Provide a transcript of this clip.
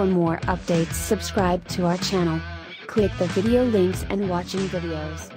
For more updates subscribe to our channel. Click the video links and watching videos.